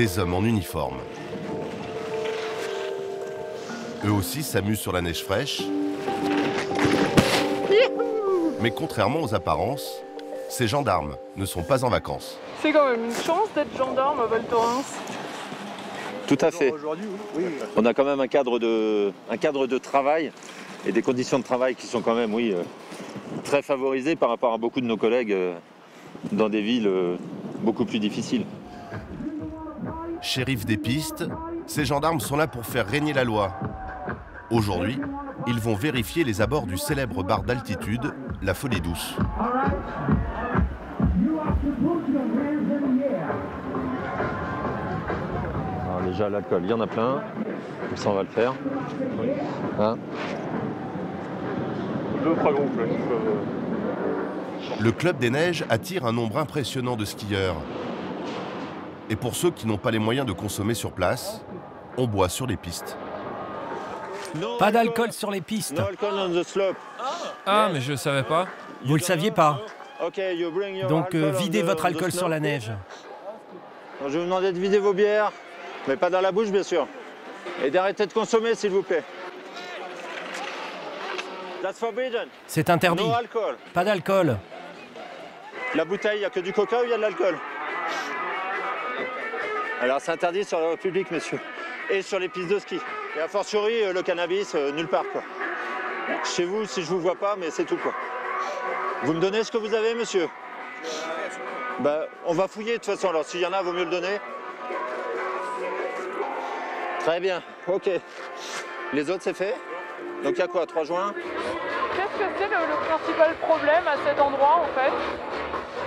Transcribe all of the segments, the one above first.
des hommes en uniforme. Eux aussi s'amusent sur la neige fraîche. Mais contrairement aux apparences, ces gendarmes ne sont pas en vacances. C'est quand même une chance d'être gendarme à Val Thorens. Tout à fait. On a quand même un cadre, de, un cadre de travail et des conditions de travail qui sont quand même, oui, euh, très favorisées par rapport à beaucoup de nos collègues euh, dans des villes euh, beaucoup plus difficiles. Shérif des pistes, ces gendarmes sont là pour faire régner la loi. Aujourd'hui, ils vont vérifier les abords du célèbre bar d'altitude, la Folie Douce. Alors déjà, l'alcool, il y en a plein. Comme ça, on va le faire. Hein Deux, trois groupes là, qui peuvent. Le Club des Neiges attire un nombre impressionnant de skieurs. Et pour ceux qui n'ont pas les moyens de consommer sur place, on boit sur les pistes. Pas d'alcool sur les pistes. No alcohol on the slope. Ah, mais je savais pas. Vous le saviez pas. Donc euh, videz votre on the alcool sur la neige. Je vais vous demander de vider vos bières, mais pas dans la bouche, bien sûr. Et d'arrêter de consommer, s'il vous plaît. C'est interdit. Pas d'alcool. La bouteille, il n'y a que du coca ou il y a de l'alcool? Alors, c'est interdit sur la voie publique, monsieur. Et sur les pistes de ski. Et a fortiori, euh, le cannabis, euh, nulle part, quoi. Chez vous, si je vous vois pas, mais c'est tout, quoi. Vous me donnez ce que vous avez, monsieur? Bah, On va fouiller, de toute façon. Alors, s'il y en a, vaut mieux le donner. Très bien, ok. Les autres, c'est fait? Donc, il y a quoi? 3 juin Qu'est-ce que c'est le, le principal problème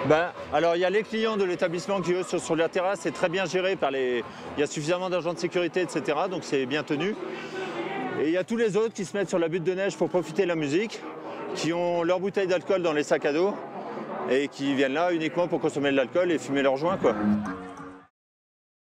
Ben, alors il y a les clients de l'établissement qui eux sont sur la terrasse, c'est très bien géré par les. Il y a suffisamment d'agents de sécurité, etc. Donc c'est bien tenu. Et il y a tous les autres qui se mettent sur la butte de neige pour profiter de la musique, qui ont leur bouteille d'alcool dans les sacs à dos et qui viennent là uniquement pour consommer de l'alcool et fumer leur joint quoi.